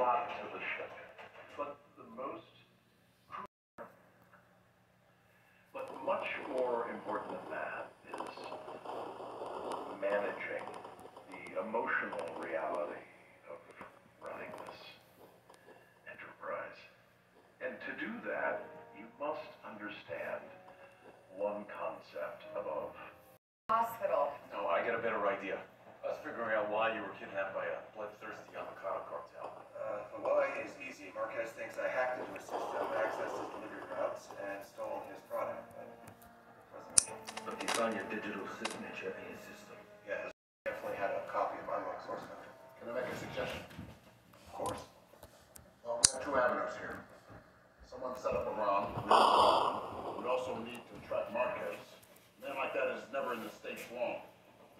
lot to the ship, but the most, but much more important than that is managing the emotional reality of running this enterprise. And to do that, you must understand one concept above Hospital. No, I get a better idea. Us figuring out why you were kidnapped by a bloodthirsty avocado presently, But you found your digital signature in your system. yeah, he definitely had a copy of unlocked source code. Can I make a suggestion? Of course. Well, we have two avenues here. Someone set up a ROM, we have a ROM. We also need to track Marquez. A man like that is never in the States long.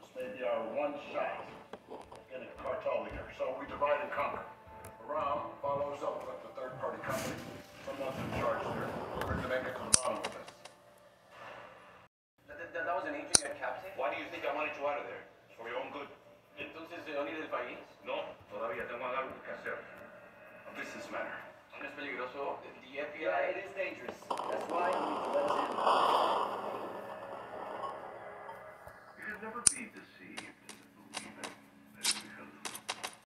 This may be our one shot at getting a cartel leader, so we divide and conquer. Yep. A business matter. The FBI, yeah, it is dangerous. That's why you need to let us in. You should never be deceived.